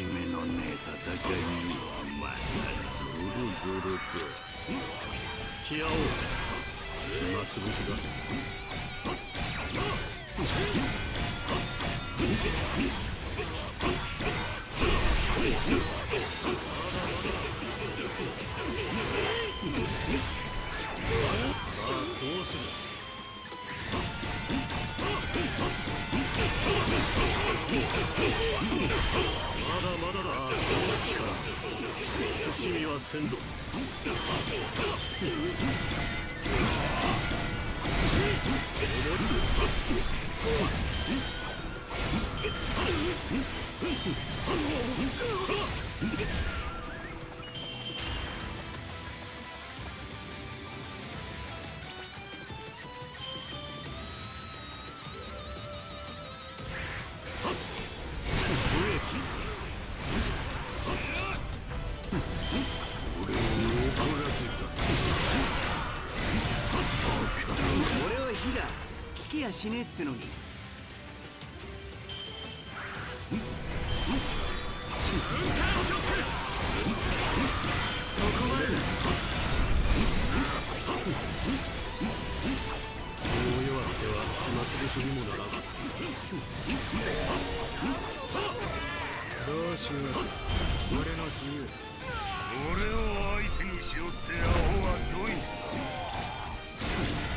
しめのねえ戦いにはまたゾロゾロと付き合おう。暇つぶしだ。力慎みはせんぞしねえってのに。俺を相手にしよってアホはドイツ重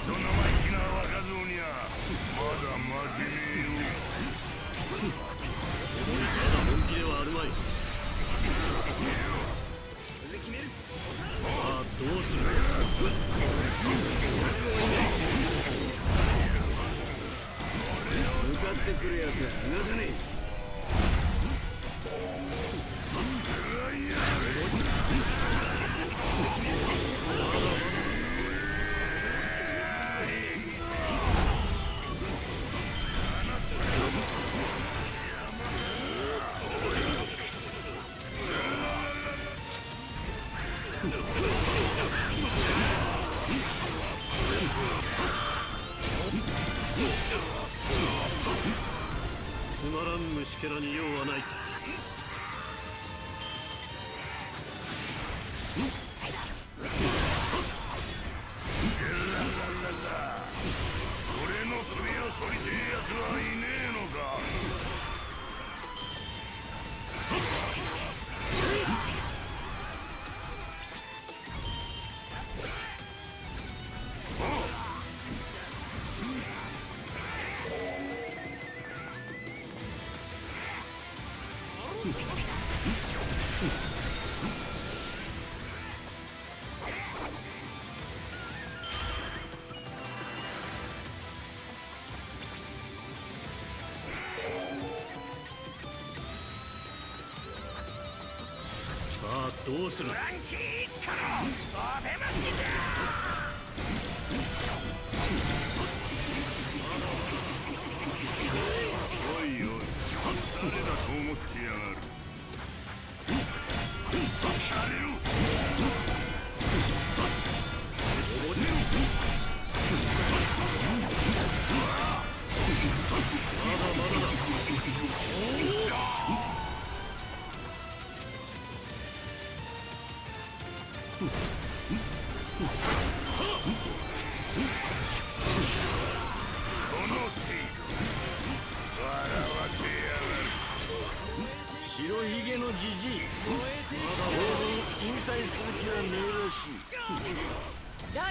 クソ生意気な若造にはまだ負けねえよまだ本気ではまいさあどう。する向かってくるやつは離さねえらん虫けらに用はない。どうする？ランキー一家のお出ましだ！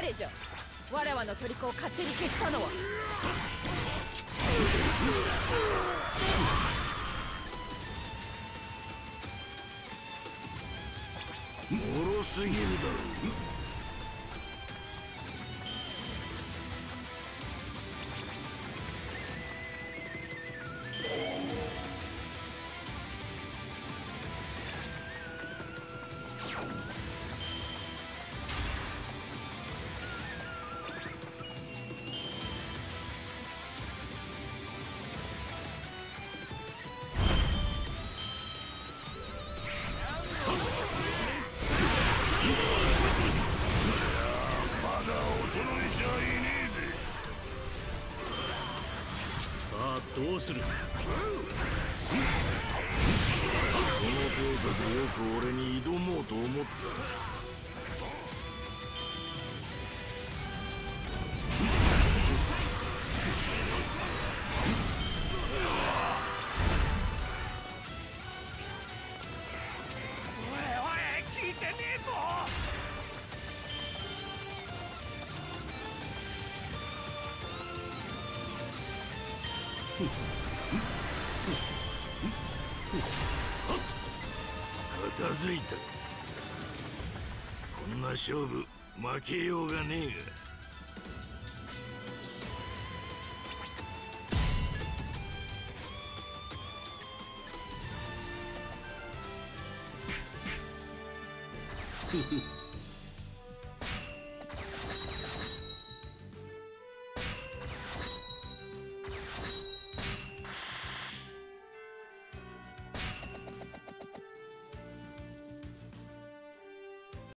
誰じゃわらわの虜を勝手に消したのは。脆すぎるだろう。く俺に挑もうと思ったおいおい聞いてねえぞ。たづいたこんな勝負負けようがねえが。フ フ